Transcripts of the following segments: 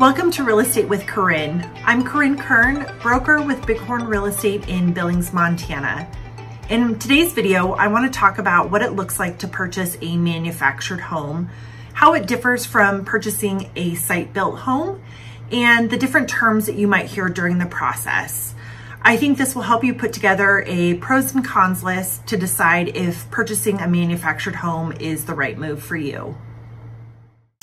Welcome to Real Estate with Korynne. I'm Korynne Kern, broker with Bighorn Real Estate in Billings, Montana. In today's video, I want to talk about what it looks like to purchase a manufactured home, how it differs from purchasing a site-built home, and the different terms that you might hear during the process. I think this will help you put together a pros and cons list to decide if purchasing a manufactured home is the right move for you.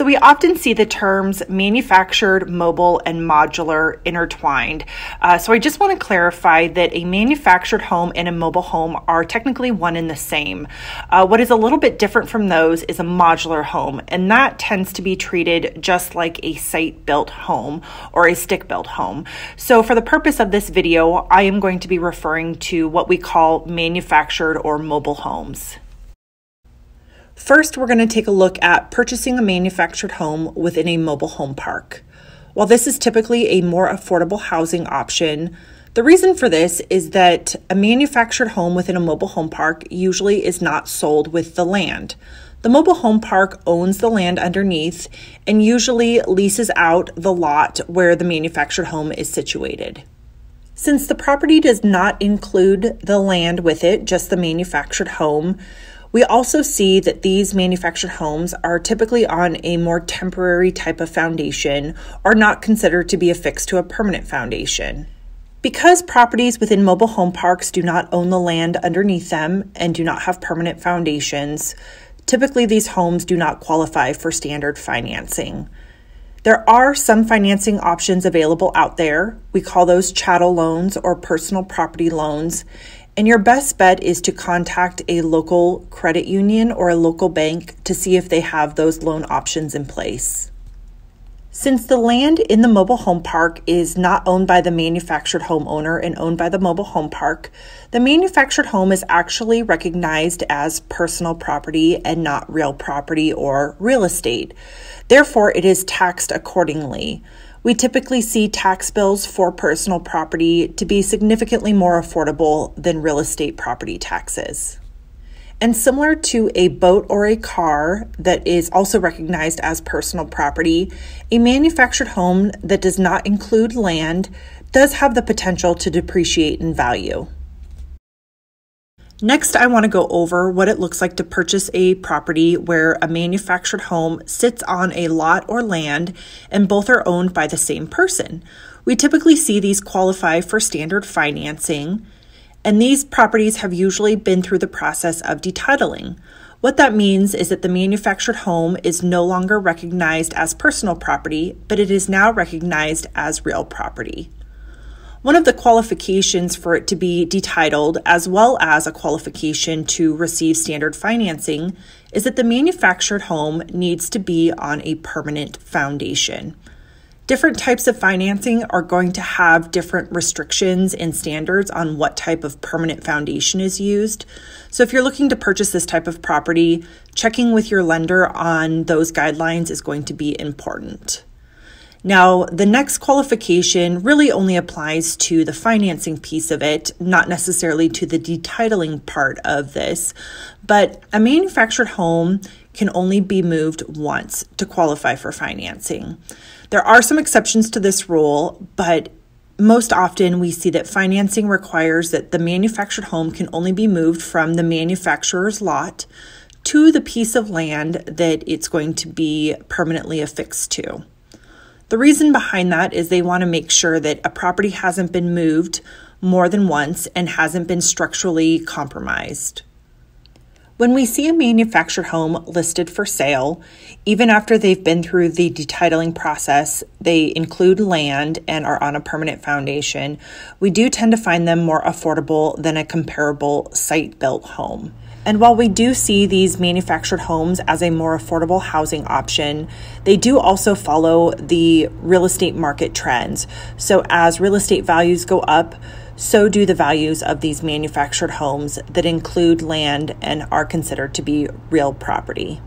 So we often see the terms manufactured, mobile, and modular intertwined. Uh, so I just want to clarify that a manufactured home and a mobile home are technically one and the same. Uh, what is a little bit different from those is a modular home, and that tends to be treated just like a site-built home or a stick-built home. So for the purpose of this video, I am going to be referring to what we call manufactured or mobile homes. First, we're going to take a look at purchasing a manufactured home within a mobile home park. While this is typically a more affordable housing option, the reason for this is that a manufactured home within a mobile home park usually is not sold with the land. The mobile home park owns the land underneath and usually leases out the lot where the manufactured home is situated. Since the property does not include the land with it, just the manufactured home, we also see that these manufactured homes are typically on a more temporary type of foundation or not considered to be affixed to a permanent foundation. Because properties within mobile home parks do not own the land underneath them and do not have permanent foundations, typically these homes do not qualify for standard financing. There are some financing options available out there. We call those chattel loans or personal property loans, and your best bet is to contact a local credit union or a local bank to see if they have those loan options in place. Since the land in the mobile home park is not owned by the manufactured home owner and owned by the mobile home park, the manufactured home is actually recognized as personal property and not real property or real estate. Therefore, it is taxed accordingly. We typically see tax bills for personal property to be significantly more affordable than real estate property taxes. And similar to a boat or a car that is also recognized as personal property, a manufactured home that does not include land does have the potential to depreciate in value. Next, I want to go over what it looks like to purchase a property where a manufactured home sits on a lot or land and both are owned by the same person. We typically see these qualify for standard financing, and these properties have usually been through the process of detitling. What that means is that the manufactured home is no longer recognized as personal property, but it is now recognized as real property. One of the qualifications for it to be detitled, as well as a qualification to receive standard financing, is that the manufactured home needs to be on a permanent foundation. Different types of financing are going to have different restrictions and standards on what type of permanent foundation is used. So, if you're looking to purchase this type of property, checking with your lender on those guidelines is going to be important. Now, the next qualification really only applies to the financing piece of it, not necessarily to the detitling part of this. But a manufactured home can only be moved once to qualify for financing. There are some exceptions to this rule, but most often we see that financing requires that the manufactured home can only be moved from the manufacturer's lot to the piece of land that it's going to be permanently affixed to. The reason behind that is they want to make sure that a property hasn't been moved more than once and hasn't been structurally compromised. When we see a manufactured home listed for sale, even after they've been through the detitling process, they include land and are on a permanent foundation, we do tend to find them more affordable than a comparable site built home. And while we do see these manufactured homes as a more affordable housing option, they do also follow the real estate market trends. So, as real estate values go up, so do the values of these manufactured homes that include land and are considered to be real property.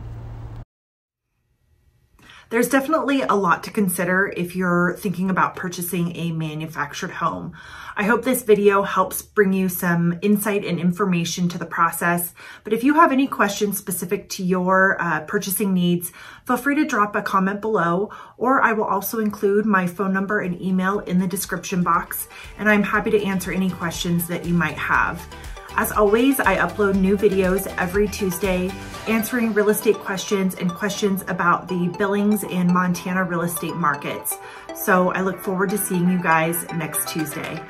There's definitely a lot to consider if you're thinking about purchasing a manufactured home. I hope this video helps bring you some insight and information to the process. But if you have any questions specific to your uh, purchasing needs, feel free to drop a comment below, or I will also include my phone number and email in the description box, and I'm happy to answer any questions that you might have. As always, I upload new videos every Tuesday answering real estate questions and questions about the Billings and Montana real estate markets. So I look forward to seeing you guys next Tuesday.